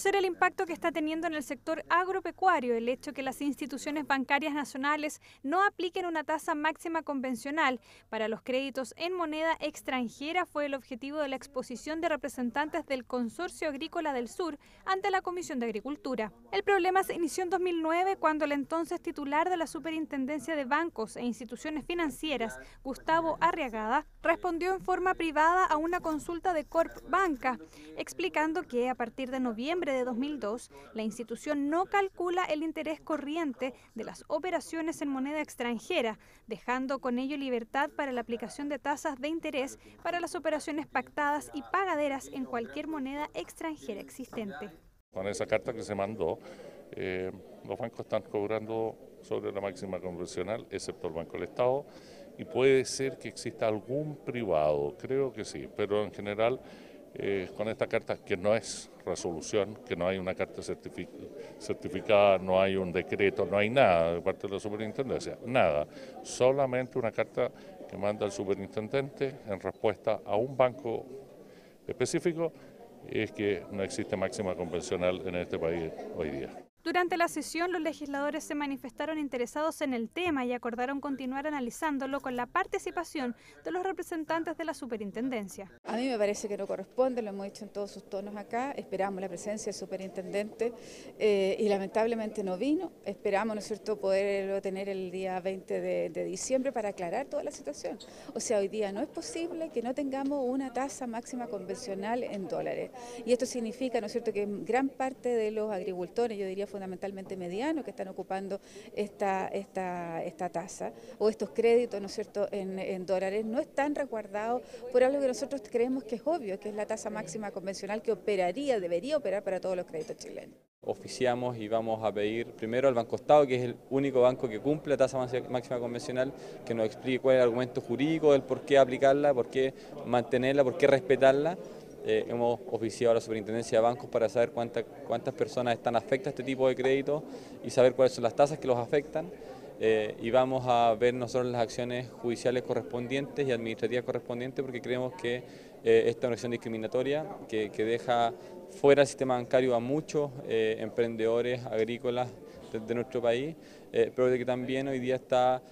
conocer el impacto que está teniendo en el sector agropecuario el hecho que las instituciones bancarias nacionales no apliquen una tasa máxima convencional para los créditos en moneda extranjera fue el objetivo de la exposición de representantes del Consorcio Agrícola del Sur ante la Comisión de Agricultura. El problema se inició en 2009 cuando el entonces titular de la Superintendencia de Bancos e Instituciones Financieras, Gustavo Arriagada, respondió en forma privada a una consulta de Corp Banca, explicando que a partir de noviembre de 2002, la institución no calcula el interés corriente de las operaciones en moneda extranjera, dejando con ello libertad para la aplicación de tasas de interés para las operaciones pactadas y pagaderas en cualquier moneda extranjera existente. Con esa carta que se mandó, eh, los bancos están cobrando sobre la máxima convencional, excepto el Banco del Estado, y puede ser que exista algún privado, creo que sí, pero en general eh, con esta carta, que no es resolución, que no hay una carta certificada, no hay un decreto, no hay nada de parte de la superintendencia, nada, solamente una carta que manda el superintendente en respuesta a un banco específico, es que no existe máxima convencional en este país hoy día. Durante la sesión, los legisladores se manifestaron interesados en el tema y acordaron continuar analizándolo con la participación de los representantes de la superintendencia. A mí me parece que no corresponde, lo hemos dicho en todos sus tonos acá, esperamos la presencia del superintendente eh, y lamentablemente no vino, esperamos, ¿no es cierto?, poderlo tener el día 20 de, de diciembre para aclarar toda la situación. O sea, hoy día no es posible que no tengamos una tasa máxima convencional en dólares. Y esto significa, ¿no es cierto?, que gran parte de los agricultores, yo diría fundamentalmente medianos que están ocupando esta, esta, esta tasa o estos créditos, ¿no es cierto?, en, en dólares, no están resguardados por algo que nosotros creemos que es obvio, que es la tasa máxima convencional que operaría, debería operar para todos los créditos chilenos oficiamos y vamos a pedir primero al Banco Estado, que es el único banco que cumple la tasa máxima convencional, que nos explique cuál es el argumento jurídico del por qué aplicarla, por qué mantenerla, por qué respetarla. Eh, hemos oficiado a la Superintendencia de Bancos para saber cuántas cuántas personas están afectadas a este tipo de créditos y saber cuáles son las tasas que los afectan. Eh, y vamos a ver nosotros las acciones judiciales correspondientes y administrativas correspondientes porque creemos que eh, esta es una acción discriminatoria que, que, deja fuera del sistema bancario a muchos emprendedores agrícolas de, nuestro país, pero de que también hoy día está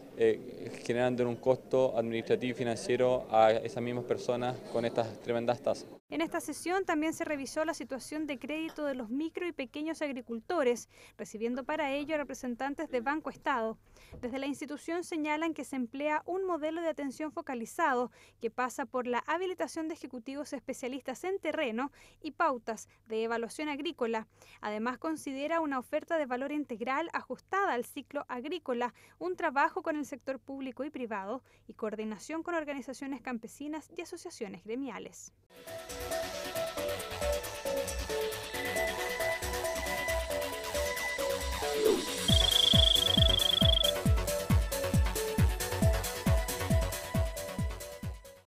generando un costo administrativo y financiero a esas mismas personas con estas tremendas tasas. En esta sesión también se revisó la situación de crédito de los micro y pequeños agricultores, recibiendo para ello representantes de Banco Estado. Desde la institución señalan que se emplea un modelo de atención focalizado que pasa por la habilitación de ejecutivos especialistas en terreno y pautas de evaluación agrícola. Además considera una oferta de valor integral ajustada al ciclo agrícola, un trabajo con el sector público y privado y coordinación con organizaciones campesinas y asociaciones gremiales.